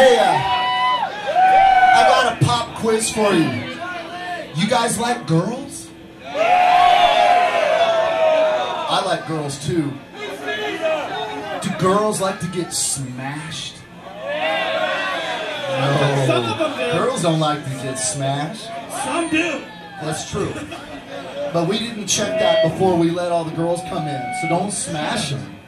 Hey, uh, I got a pop quiz for you. You guys like girls? I like girls too. Do girls like to get smashed? No. Girls don't like to get smashed. Some do. That's true. But we didn't check that before we let all the girls come in, so don't smash them.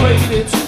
persuaded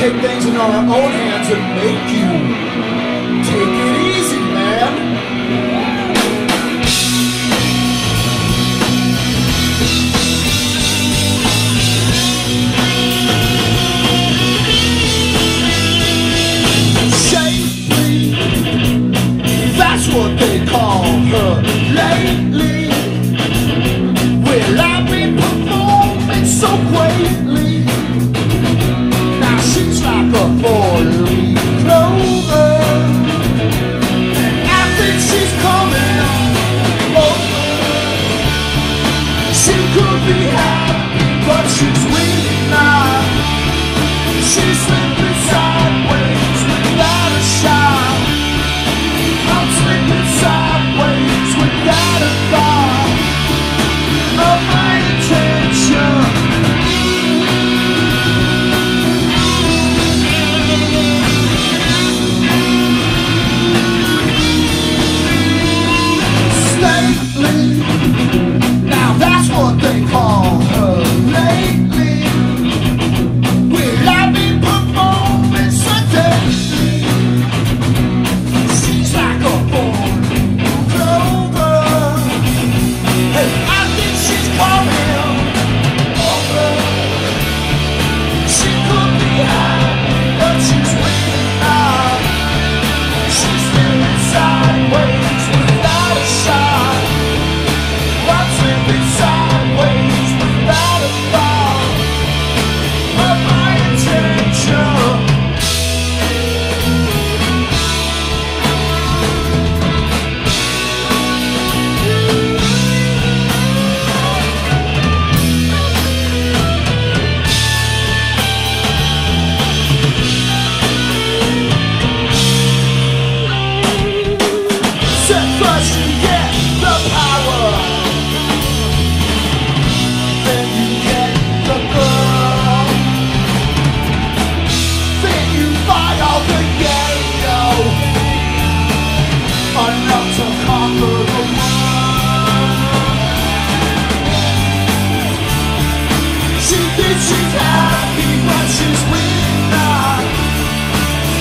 take things in our own hands and make you take